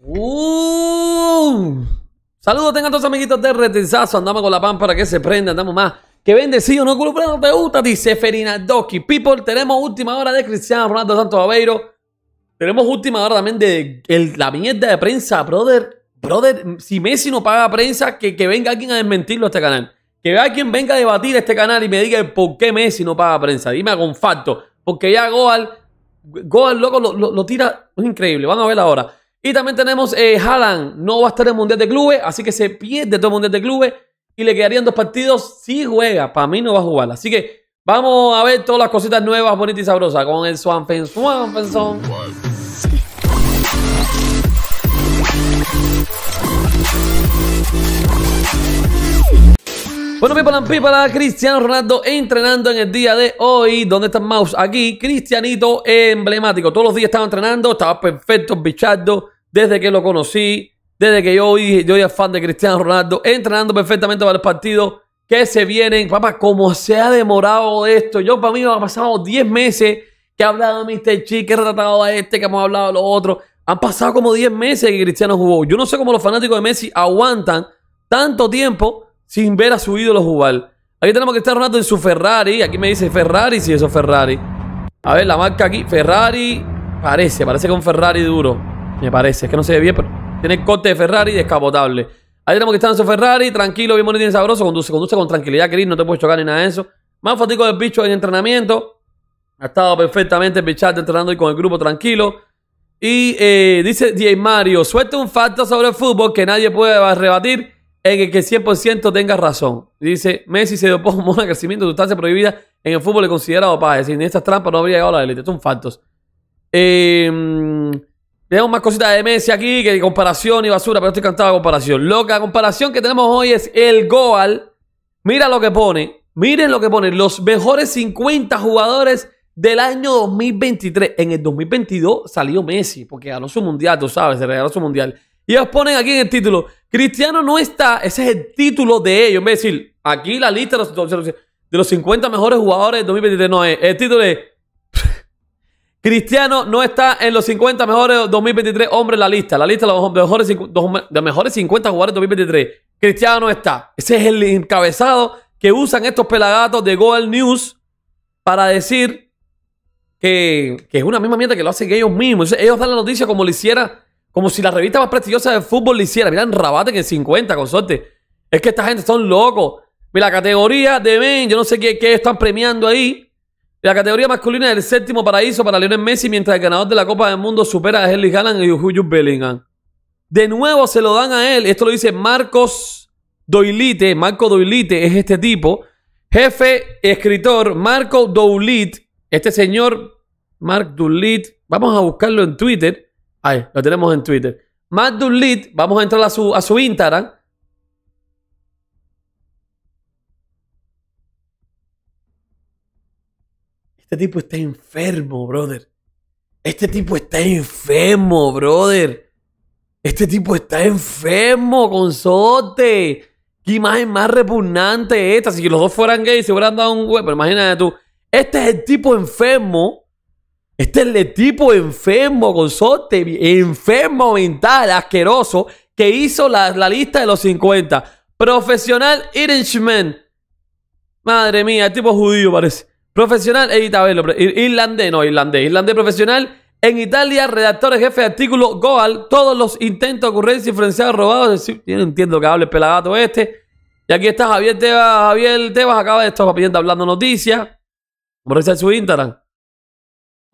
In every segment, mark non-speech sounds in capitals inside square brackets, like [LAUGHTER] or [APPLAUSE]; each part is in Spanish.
Uh. Saludos, tengan todos amiguitos de Retizazo. Andamos con la pan para que se prenda. Andamos más. Que bendecido, no culo, no te gusta, dice Ferinaldoki. People, tenemos última hora de Cristiano Ronaldo Santos Aveiro. Tenemos última hora también de la mierda de prensa, brother. Brother, si Messi no paga prensa, que, que venga alguien a desmentirlo a este canal. Que alguien venga a debatir este canal y me diga por qué Messi no paga prensa. Dime con facto. Porque ya Goal, Goal, loco, lo, lo- lo tira. Es increíble. Vamos a ver ahora. Y también tenemos eh, Haaland. No va a estar en Mundial de Clubes, así que se pierde todo el Mundial de Clubes. Y le quedarían dos partidos si juega. Para mí no va a jugar. Así que vamos a ver todas las cositas nuevas, bonitas y sabrosas con el Swanfen Swanfenson. Bueno, and people, Cristiano Ronaldo entrenando en el día de hoy. ¿Dónde está el mouse? Aquí, Cristianito emblemático. Todos los días estaba entrenando, estaba perfecto, bichardo. Desde que lo conocí, desde que yo hoy, yo soy fan de Cristiano Ronaldo, entrenando perfectamente para los partidos que se vienen. Papá, como se ha demorado esto. Yo, para mí, me han pasado 10 meses que he hablado de Mr. Chi, que he retratado a este, que hemos hablado de lo otro. Han pasado como 10 meses que Cristiano jugó. Yo no sé cómo los fanáticos de Messi aguantan tanto tiempo sin ver a su ídolo jugar. Aquí tenemos que estar Ronaldo en su Ferrari. Aquí me dice Ferrari, sí, eso es Ferrari. A ver, la marca aquí, Ferrari. Parece, parece un Ferrari duro. Me parece, es que no se ve bien, pero tiene el corte de Ferrari descapotable. Ahí tenemos que estar en su Ferrari, tranquilo, bien bonito y sabroso. Conduce, conduce con tranquilidad, Chris, no te puedes chocar ni nada de eso. Más fatico del bicho en entrenamiento. Ha estado perfectamente pichado entrenando y con el grupo tranquilo. Y eh, dice DJ Mario, suelta un facto sobre el fútbol que nadie puede rebatir en el que 100% tenga razón. Dice, Messi se dopó como un crecimiento de sustancia prohibida en el fútbol le considera dopaje. Sin estas trampas no habría llegado a la élite. Son factos. Eh, mm, tenemos más cositas de Messi aquí, que comparación y basura, pero estoy encantado de comparación. Lo la comparación que tenemos hoy es el Goal. Mira lo que pone. Miren lo que pone. Los mejores 50 jugadores del año 2023. En el 2022 salió Messi, porque ganó su mundial, tú sabes, se regaló su mundial. Y ellos ponen aquí en el título, Cristiano no está, ese es el título de ellos. En vez de decir, aquí la lista de los, de los- de los 50 mejores jugadores del 2023 no es. El título es, [LAUGHS] Cristiano no está en los 50 mejores 2023 hombres la lista. La lista de los mejores, de mejores 50 jugadores de 2023. Cristiano no está. Ese es el encabezado que usan estos pelagatos de Goal News para decir que, que es una misma mierda que lo hacen ellos mismos. Ellos dan la noticia como le hiciera, como si la revista más prestigiosa de fútbol le hiciera. Miran Rabate en el 50, con suerte. Es que esta gente son locos. Mira, la categoría de Ben, yo no sé qué, qué están premiando ahí. La categoría masculina es el séptimo paraíso para Lionel Messi, mientras el ganador de la Copa del Mundo supera a Erling Haaland y Jude Bellingham. De nuevo se lo dan a él. Esto lo dice Marcos Doilite. Marco Doilite es este tipo. Jefe escritor Marco Doulit. Este señor, Mark Doulit. Vamos a buscarlo en Twitter. Ahí, lo tenemos en Twitter. Mark Doulit. Vamos a entrar a su, a su Instagram. Este tipo está enfermo, brother. Este tipo está enfermo, brother. Este tipo está enfermo, consorte. Qué imagen más repugnante esta. Si los dos fueran gays, se hubieran dado un huevo. Imagínate tú. Este es el tipo enfermo. Este es el tipo enfermo, consorte. Enfermo mental, asqueroso. Que hizo la, la lista de los 50. Profesional Irishman. Madre mía, el tipo judío parece. Profesional, edita, a irlandés, no, irlandés. Irlandés profesional. En Italia, redactor jefe de artículo Goal. Todos los intentos, ocurrencias, influenciados, robados. Yo no entiendo que hable el pelagato este. Y aquí está Javier Tebas. Javier Tebas acaba de estar hablando noticias. Por eso es su Instagram.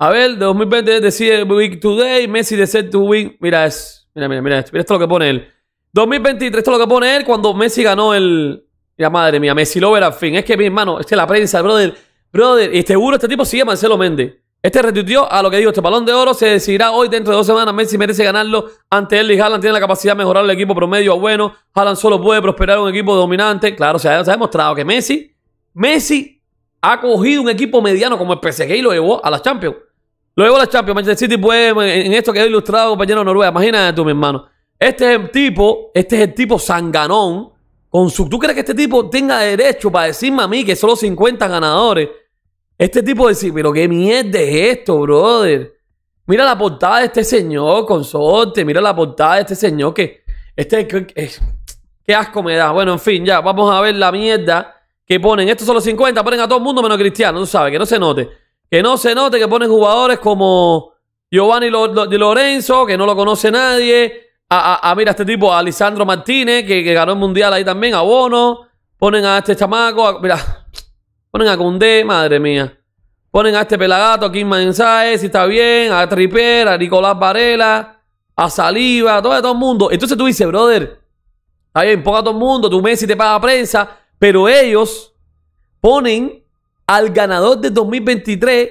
A ver, de 2020 decide Week Today. Messi de to Win. Mira, es, mira, mira, mira esto. Mira esto lo que pone él. 2023, esto es lo que pone él cuando Messi ganó el. Mira, madre mía, Messi Lover al fin. Es que, mi hermano, es que la prensa, brother, brother, y seguro este tipo sigue Marcelo Méndez. Este retuiteó a lo que dijo, este balón de oro se decidirá hoy dentro de dos semanas. Messi merece ganarlo ante él y Haaland tiene la capacidad de mejorar el equipo promedio a bueno. Haaland solo puede prosperar un equipo dominante. Claro, se ha, se ha demostrado que Messi, Messi ha cogido un equipo mediano como el PSG y lo llevó a la Champions. A la Champions. Manchester City puede, en esto que he ilustrado, compañero de Noruega. Imagínate tú, mi hermano. Este es el tipo, este es el tipo sanganón. Con su, ¿Tú crees que este tipo tenga derecho para decirme a mí que solo 50 ganadores? Este tipo dice, pero qué mierda es esto, brother. Mira la portada de este señor, consorte. Mira la portada de este señor que. Este. qué asco me da. Bueno, en fin, ya. Vamos a ver la mierda que ponen. Estos son los 50. Ponen a todo el mundo menos Cristiano. Tú sabes, que no se note. Que no se note que ponen jugadores como Giovanni Lorenzo, que no lo conoce nadie. A, a- a, mira, este tipo, a Lisandro Martínez, que, ganó el mundial ahí también. A Bono. Ponen a este chamaco. mira. [TSK] Ponen a Cundé, madre mía. Ponen a este pelagato, a Kim Mansaez, si está bien, a Tripper, a Nicolás Varela, a Saliva, todo, todo el mundo. Entonces tú dices, brother, está bien, ponga a todo el mundo, tu Messi te paga prensa, pero ellos ponen al ganador del 2023,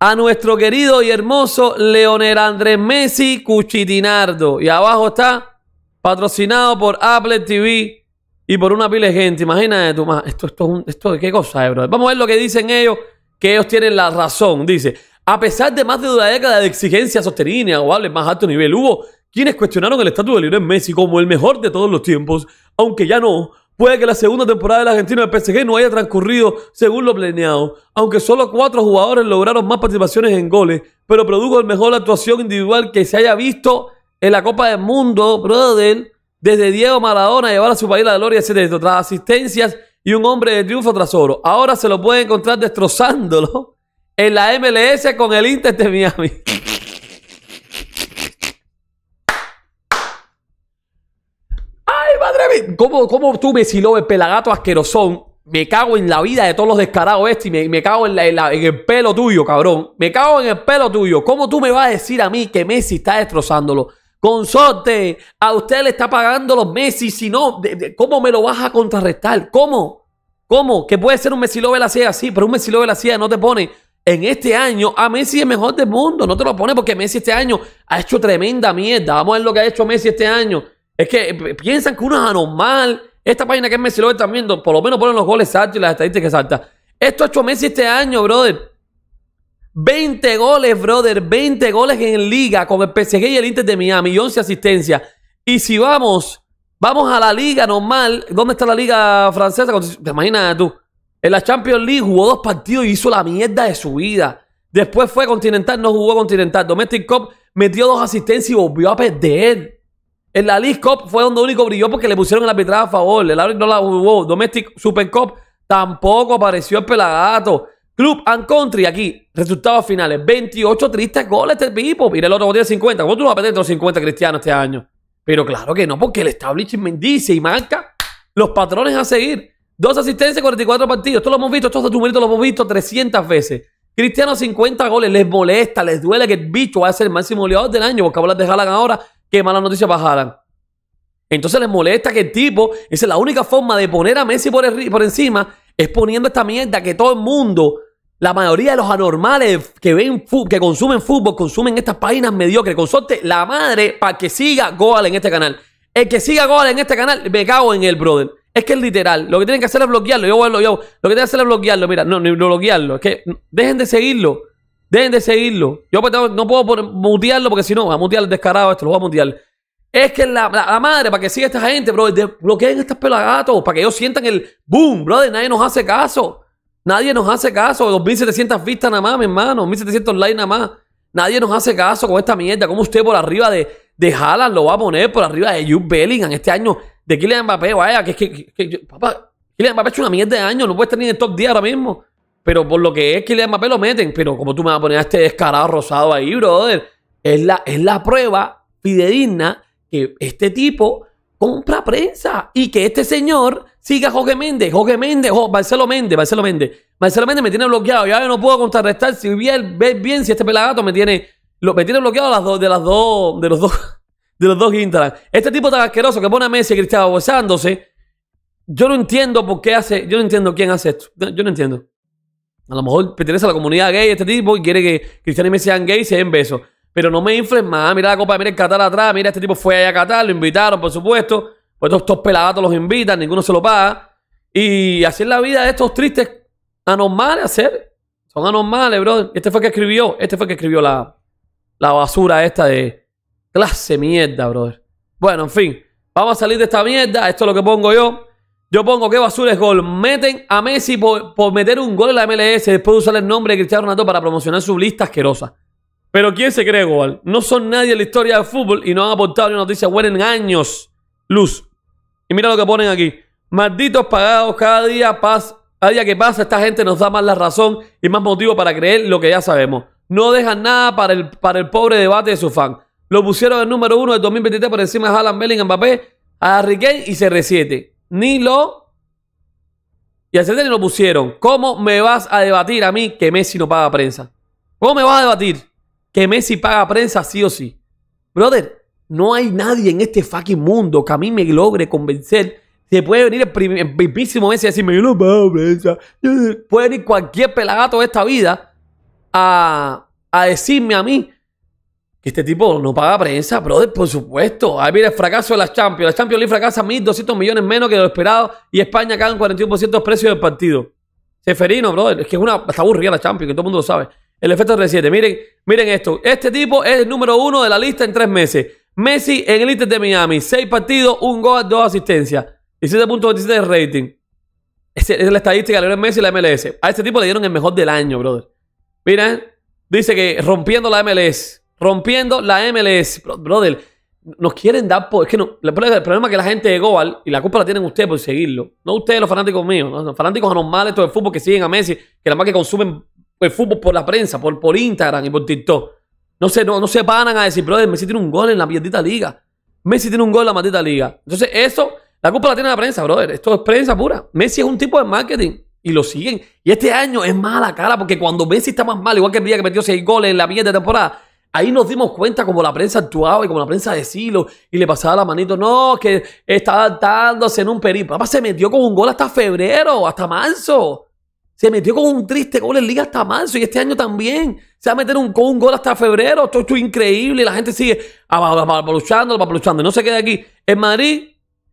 a nuestro querido y hermoso Leonel Andrés Messi Cuchitinardo. Y abajo está patrocinado por Apple TV y por una pila de gente. Imagínate tú, esto, esto, es un- esto, ¿qué cosa es, brother? Vamos a ver lo que dicen ellos, que ellos tienen la razón. Dice, a pesar de más de una década de exigencia sostenida y inigualable más alto nivel, hubo quienes cuestionaron el estatus de Lionel Messi como el mejor de todos los tiempos, aunque ya no. Puede que la segunda temporada del argentino del PSG no haya transcurrido según lo planeado, aunque solo cuatro jugadores lograron más participaciones en goles, pero produjo el mejor actuación individual que se haya visto en la Copa del Mundo, brother, desde Diego Maradona llevar a su país la gloria, etc. Tras asistencias y un hombre de triunfo tras oro. Ahora se lo puede encontrar destrozándolo en la MLS con el Inter de Miami. ¿Cómo, cómo tú, Messi Lover, pelagato asquerosón? Me cago en la vida de todos los descarados este y me, me cago en, la- en la- el pelo tuyo, cabrón. Me cago en el pelo tuyo. ¿Cómo tú me vas a decir a mí que Messi está destrozándolo? Consorte, a usted le está pagando los Messi, si no, de- ¿cómo me lo vas a contrarrestar? ¿Cómo? ¿Cómo? Que puede ser un Messi Lover así, así, pero un Messi Lover así no te pone en este año a Messi el mejor del mundo. No te lo pone porque Messi este año ha hecho tremenda mierda. Vamos a ver lo que ha hecho Messi este año. Es que piensan que uno es anormal. Esta página que es Messi Lover también, por lo menos ponen los goles altos y las estadísticas altas. Esto ha hecho Messi este año, brother. 20 goles, brother. 20 goles en liga con el PSG y el Inter de Miami y 11 asistencias. Y si vamos, vamos a la liga normal. ¿Dónde está la liga francesa? ¿Te imaginas tú? En la Champions League jugó dos partidos y hizo la mierda de su vida. Después fue Continental, no jugó Continental. Domestic Cup metió dos asistencias y volvió a perder. En la League Cup fue donde único brilló porque le pusieron el arbitraje a favor. El árbitro no la jugó. Domestic Super Cup tampoco apareció el pelagato. Club and Country aquí. Resultados finales. 28 tristes goles este tipo. Mira el otro tiene 50. ¿Cómo tú vas a perder los 50 cristianos este año? Pero claro que no, porque el establishment dice y marca los patrones a seguir. Dos asistencias, 44 partidos. Esto lo hemos visto, estos numeritos lo hemos visto 300 veces. Cristiano 50 goles, les molesta, les duele que el bicho va a ser el máximo goleador del año, porque hablas de Haaland ahora, qué mala noticia para Haaland. Entonces les molesta que el tipo, esa es la única forma de poner a Messi por, el- por encima, es poniendo esta mierda que todo el mundo, la mayoría de los anormales que ven que consumen fútbol, consumen estas páginas mediocres. Consorte la madre para que siga Goal en este canal. El que siga Goal en este canal, me cago en él, brother. Es que es literal. Lo que tienen que hacer es bloquearlo. Yo, yo, yo, lo que tienen que hacer es bloquearlo. Mira, no, ni bloquearlo. Es que dejen de seguirlo. Dejen de seguirlo. Yo pues, no puedo mutearlo porque si no, va a mutear el descarado esto, lo voy a mutear. Es que la, la- madre, para que siga esta gente, bro, bloqueen estos pelagatos, para que ellos sientan el boom, brother. Nadie nos hace caso. Nadie nos hace caso. 2.700 vistas nada más, mi hermano. 1.700 likes nada más. Nadie nos hace caso con esta mierda. ¿Cómo usted por arriba de, de Haaland lo va a poner? Por arriba de Jude Bellingham este año. De Kylian Mbappé, vaya, que es que- papá, Kylian Mbappé ha hecho una mierda de año. No puede estar ni en el top 10 ahora mismo. Pero por lo que es Kylian Mbappé lo meten. Pero como tú me vas a poner a este descarado rosado ahí, brother. Es la, es la prueba fidedigna que este tipo compra prensa y que este señor siga a Jorge Méndez, Jorge Méndez, Marcelo Méndez, Marcelo Méndez. Marcelo Méndez me tiene bloqueado. Ya yo no puedo contrarrestar. Si bien, bien si este pelagato me tiene, lo, me tiene bloqueado las dos, de las dos, de los dos, [LAUGHS] de los dos Instagram. Este tipo tan asqueroso que pone a Messi y Cristiano besándose. Yo no entiendo por qué hace, yo no entiendo quién hace esto. Yo no entiendo. A lo mejor pertenece a la comunidad gay este tipo y quiere que Cristiano y Messi sean gays y se den besos. Pero no me inflen más. Mira la copa, mira el Qatar atrás. Mira, este tipo fue allá a Qatar, lo invitaron, por supuesto. Pues estos pelagatos los invitan, ninguno se lo paga. Y así es la vida de estos tristes anormales hacer. Son anormales, bro. Este fue el que escribió, este fue el que escribió la, la basura esta de clase mierda, brother. Bueno, en fin. Vamos a salir de esta mierda. Esto es lo que pongo yo. Yo pongo que basura es gol. Meten a Messi por, meter un gol en la MLS después de usar el nombre de Cristiano Ronaldo para promocionar su lista asquerosa. Pero ¿quién se cree igual? No son nadie en la historia del fútbol y no han aportado ni una noticia buena en años. Luz. Y mira lo que ponen aquí. Malditos pagados, cada día, cada día que pasa, esta gente nos da más la razón y más motivo para creer lo que ya sabemos. No dejan nada para el, para el pobre debate de su fan. Lo pusieron el número uno del 2023 por encima de Haaland, Bellingham, Mbappé, a Kane y CR7. Ni lo... Y a CR7 ni lo pusieron. ¿Cómo me vas a debatir a mí que Messi no paga prensa? ¿Cómo me vas a debatir? que Messi paga prensa sí o sí. Brother, no hay nadie en este fucking mundo que a mí me logre convencer. Se puede venir el, mismísimo Messi y decirme, yo no pago prensa. Puede venir cualquier pelagato de esta vida a, a decirme a mí este tipo no paga prensa, brother, por supuesto. Ahí viene el fracaso de las Champions. La Champions League fracasa 1.200 millones menos que lo esperado y España cae en 41% de precio del partido. Seferino, brother, es que es una, está aburrida la Champions, que todo el mundo lo sabe. El efecto R7. Miren, miren esto. Este tipo es el número uno de la lista en tres meses. Messi en el Inter de Miami. Seis partidos, un gol, dos asistencias. 17.27 de rating. Esa es la estadística de Messi y la MLS. A este tipo le dieron el mejor del año, brother. Miren, dice que rompiendo la MLS. Rompiendo la MLS. Brother, nos quieren dar por. Es que no. El problema es que la gente de Goal, y la culpa la tienen ustedes por seguirlo. No ustedes, los fanáticos míos. Los fanáticos anormales de fútbol que siguen a Messi, que nada más que consumen el fútbol por la prensa, por, por Instagram y por TikTok. No se, no, no se paran a decir, brother, Messi tiene un gol en la maldita liga. Messi tiene un gol en la maldita liga. Entonces, eso, la culpa la tiene la prensa, brother. Esto es prensa pura. Messi es un tipo de marketing. Y lo siguen. Y este año es mala cara, porque cuando Messi está más mal, igual que el día que metió seis goles en la de temporada, ahí nos dimos cuenta como la prensa actuaba y como la prensa decía y le pasaba la manito. No, que estaba dándose en un peripo. Papá se metió con un gol hasta febrero, hasta marzo. Se metió con un triste gol en Liga hasta marzo y este año también. Se va a meter un, con un gol hasta febrero. Esto, es increíble. La gente sigue luchando, luchando. Y no se queda aquí. En Madrid,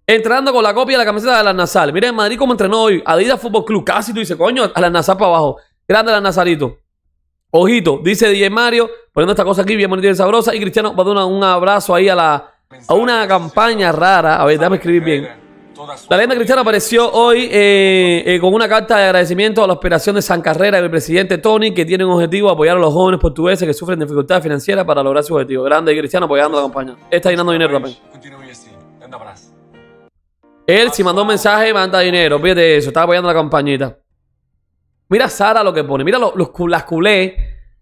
entrenando con la copia de la camiseta de la Nasal. Mira en Madrid cómo entrenó hoy. Adidas Fútbol Club. Casi tú dices, coño, a la Nasal para abajo. Grande la Nazarito. Ojito, dice DJ Mario, poniendo esta cosa aquí bien bonita y sabrosa. Y Cristiano va a dar un abrazo ahí a la a una campaña rara. A ver, déjame escribir bien. La leyenda cristiana apareció hoy eh, eh, con una carta de agradecimiento a la operación de San Carrera del presidente Tony, que tiene un objetivo apoyar a los jóvenes portugueses que sufren dificultades financieras para lograr su objetivo. Grande y cristiano apoyando la campaña. Está llenando dinero también. Él, si mandó un mensaje, manda dinero. Fíjate eso, está apoyando la campañita. Mira Sara lo que pone. Mira los, las culés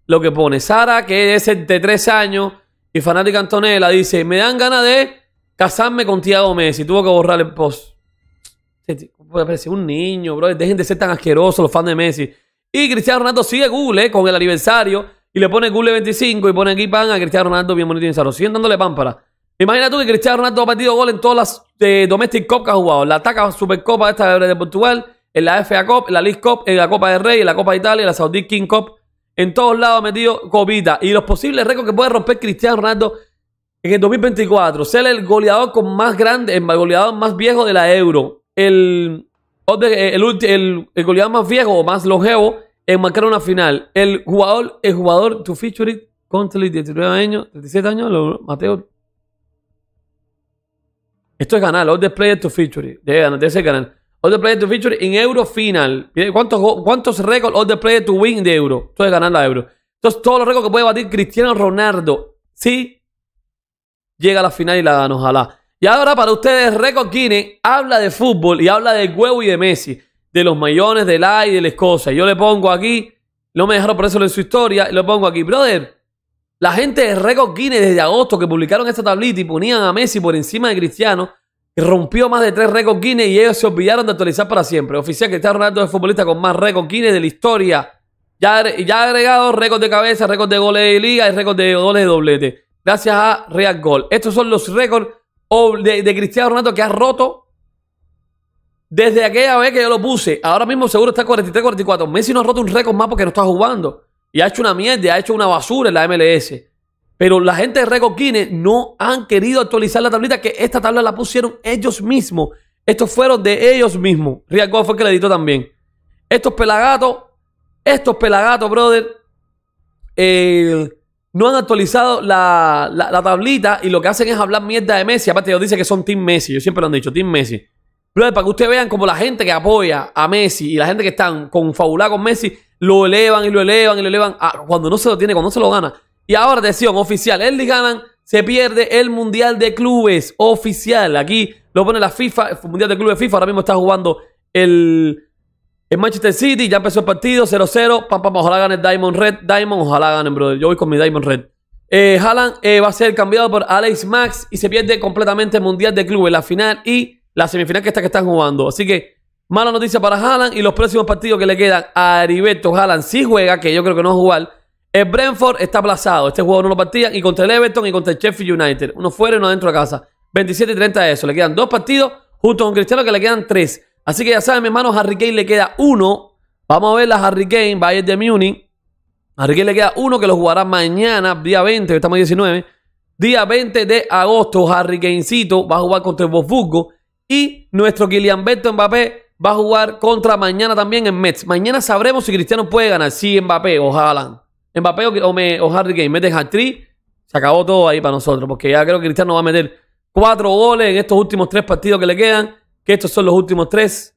lo que pone. Sara, que es de tres años y fanática Antonella, dice: Me dan ganas de casarme con Tiago Messi. Tuvo que borrar el post. Puede parecer un niño, bro. Dejen de ser tan asquerosos los fans de Messi. Y Cristiano Ronaldo sigue Google eh, con el aniversario y le pone Google 25 y pone aquí pan a Cristiano Ronaldo bien bonito y insano. Siguen dándole pámpara. Imagina tú que Cristiano Ronaldo ha partido gol en todas las de Domestic Cup que ha jugado. La ataca Supercopa esta de Portugal, en la FA Cup, en la League Cup, en la Copa de Rey, en la Copa de Italia, en la Saudi King Cup. En todos lados ha metido copita. Y los posibles récords que puede romper Cristiano Ronaldo en el 2024, ser el goleador con más grande, el goleador más viejo de la Euro. El, el, el, goleador más viejo o más longevo en marcar una final. El jugador, el jugador to feature it, Contley, 19 años, 37 años, Mateo. Esto es ganar, the Player to Feature it. Debe debe ser. All the Player to Feature it en Euro final. ¿Cuántos, cuántos récords All the Player to Win de Euro? Esto es ganar la Euro. Entonces, todos los récords que puede batir Cristiano Ronaldo. Sí, llega a la final y la gana, ojalá. Y ahora para ustedes, Record Guinness habla de fútbol y habla de huevo y de Messi, de los millones, de la y de la Escocia. Yo le pongo aquí, no me dejaron por eso en su historia, lo pongo aquí. Brother, la gente de Record Guinness desde agosto que publicaron esta tablita y ponían a Messi por encima de Cristiano, rompió más de tres récords Guinness y ellos se olvidaron de actualizar para siempre. Oficial está Ronaldo es futbolista con más récord Guinness de la historia. Ya, ya ha agregado récord de cabeza, récord de goles de liga y récord de goles de doblete gracias a Real Gol. Estos son los récords de, Cristiano Ronaldo que ha roto desde aquella vez que yo lo puse. Ahora mismo seguro está 43-44. Messi no ha roto un récord más porque no está jugando. Y ha hecho una mierda, ha hecho una basura en la MLS. Pero la gente de Record Guinness no han querido actualizar la tablita, que esta tabla la pusieron ellos mismos. Estos fueron de ellos mismos. Real Gol fue el que la editó también. Estos pelagatos, estos pelagatos, brother. Eh, no han actualizado la, tablita y lo que hacen es hablar mierda de Messi. Aparte, ellos dicen que son Team Messi. Yo siempre lo han dicho, Team Messi. Pero para que ustedes vean como la gente que apoya a Messi y la gente que están confabulada con Messi lo elevan y lo elevan y lo elevan. cuando no se lo tiene, cuando no se lo gana. Y ahora, atención, oficial. Erling Haaland se pierde el Mundial de Clubes oficial. Aquí lo pone la FIFA, el Mundial de Clubes FIFA. Ahora mismo está jugando el, el Manchester City. Ya empezó el partido, 0-0. Pam, pam, ojalá gane Diamond Red. Diamond, ojalá gane, brother. Yo voy con mi Diamond Red. Eh, Haaland eh, va a ser cambiado por Alex Max y se pierde completamente el Mundial de Clubes, la final y la semifinal que está que están jugando. Así que mala noticia para Haaland y los próximos partidos que le quedan a Heriberto Haaland si juega, que yo creo que no va a jugar. El Brentford está aplazado. Este juego no lo partían y contra el Everton y contra el Sheffield United. Uno fuera y uno dentro de casa. 27 y 30 de eso. Le quedan dos partidos junto con Cristiano que le quedan tres. Así que ya saben, mi hermano, Harry Kane le queda uno. Vamos a ver la Harry Kane, Bayern de Múnich. Harry Kane le queda uno que lo jugará mañana, día 20, estamos 19. Día 20 de agosto, Harry Kanecito va a jugar contra el Wolfsburgo. Y nuestro Kylian Mbappé va a jugar contra mañana también en Mets. Mañana sabremos si Cristiano puede ganar. Si Mbappé o. Mbappé o, Harry Kane meten hat trick. Se acabó todo ahí para nosotros. Porque ya creo que Cristiano va a meter cuatro goles en estos últimos tres partidos que le quedan. Que estos son los últimos tres.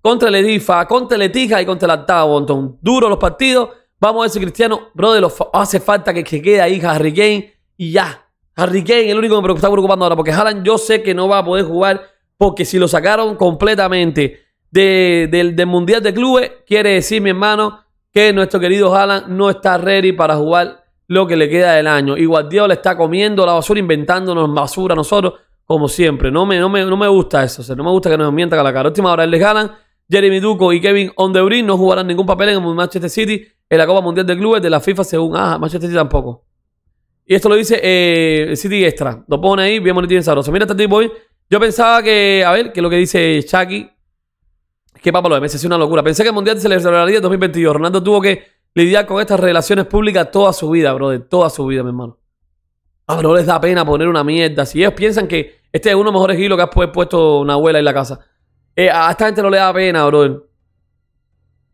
Contra el Edifa, contra el Etija y contra el Octavo. Duros los partidos. Vamos a ver si Cristiano, brother, hace falta que, se quede ahí Harry Kane y ya. Harry Kane el único que me está preocupando ahora. Porque Haaland yo sé que no va a poder jugar. Porque si lo sacaron completamente del Mundial de Clubes, quiere decir, mi hermano, que nuestro querido Haaland no está ready para jugar lo que le queda del año. Y Guardiola está comiendo la basura, inventándonos basura a nosotros, como siempre. No me, no me, no me gusta eso. no me gusta que nos mientan a la cara. Última hora, el Haaland, Jeremy Duco y Kevin Ondebrin no jugarán ningún papel en el Manchester City en la Copa Mundial de Clubes de la FIFA según... Ah, Manchester City tampoco. Y esto lo dice eh, City Extra. Lo pone ahí, bien bonito y sabroso. Mira este tipo hoy. Yo pensaba que, a ver, que es lo que dice Chucky. Que papá lo es una locura. Pensé que el Mundial se le celebraría en 2022. Ronaldo tuvo que lidiar con estas relaciones públicas toda su vida, bro. De toda su vida, mi hermano. Ah, no les da pena poner una mierda. Si ellos piensan que este es uno de los mejores hilos que has puesto una abuela en la casa. Eh, a esta gente no le da pena, bro.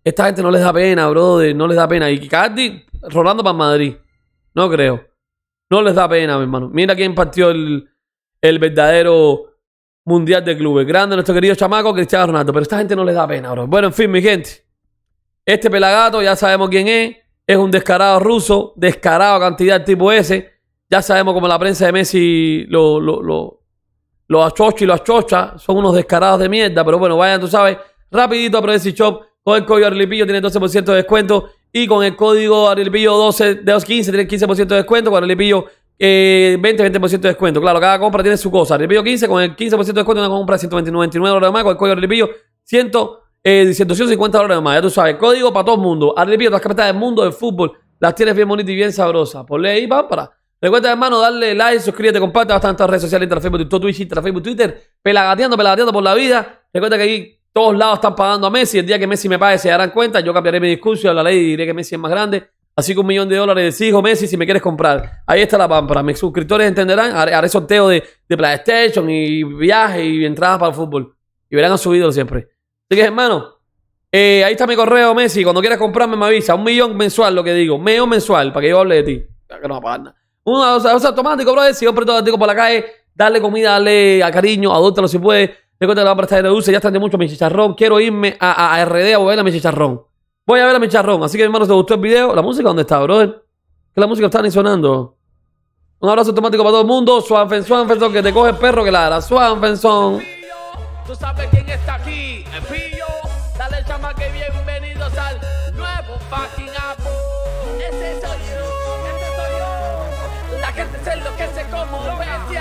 Esta gente no les da pena, brother. No les da pena. Y Cardi, rolando para Madrid. No creo. No les da pena, mi hermano. Mira quién partió el, el verdadero Mundial de Clubes. Grande nuestro querido chamaco Cristiano Ronaldo. Pero esta gente no les da pena, bro. Bueno, en fin, mi gente. Este pelagato ya sabemos quién es. Es un descarado ruso. Descarado cantidad tipo ese. Ya sabemos como la prensa de Messi lo, lo, lo, lo achocha y lo achocha. Son unos descarados de mierda. Pero bueno, vayan, tú sabes. Rapidito a Prezi Shop. Con el código Arlipillo tiene 12% de descuento. Y con el código Arlipillo 12 de 15 tiene 15% de descuento. Con Arlipillo eh, 20, 20% de descuento. Claro, cada compra tiene su cosa. Arlipillo 15 con el 15% de descuento, una compra de 129 dólares más. Con el código Arlipillo 100, eh, 150 dólares más. Ya tú sabes, código para todo el mundo. Arlipillo, las carpetas del mundo del fútbol. Las tienes bien bonitas y bien sabrosas. Ponle ahí, para. Recuerda, hermano, darle like, suscríbete, comparte bastante las redes sociales, Instagram, Facebook, todo Twitch, Facebook, Twitter. Pelagateando, pelagateando por la vida. Recuerda que ahí todos lados están pagando a Messi. El día que Messi me pague se darán cuenta. Yo cambiaré mi discurso la ley y diré que Messi es más grande. Así que un millón de dólares de hijo Messi si me quieres comprar. Ahí está la pámpara. Mis suscriptores entenderán. Haré, sorteo de, de, PlayStation y viajes y entradas para el fútbol. Y verán a su ídolo siempre. Así que, hermano, eh, ahí está mi correo, Messi. Cuando quieras comprarme, me avisa. Un millón mensual, lo que digo. Medio mensual, para que yo hable de ti. Que no va a nada. Una cosa, automático, bro. Si yo todo por la calle, darle comida, darle a cariño, adóptalo si puedes. Recuerda que la estar de dulce, ya están de mucho mi chicharrón. Quiero irme a, a, RD a ver a mi chicharrón. Voy a ver a mi chicharrón. Así que, hermanos, ¿te gustó el video? ¿La música dónde está, brother? Que la música está ni sonando. Un abrazo automático para todo el mundo. Swanfen, Swanfen, que te coge el perro que ladra. Swanfenson. Tú sabes quién está aquí. El pillo. Dale chama que bienvenidos al nuevo fucking Apple. Ese soy yo. Ese soy yo. La gente se lo que se como bestia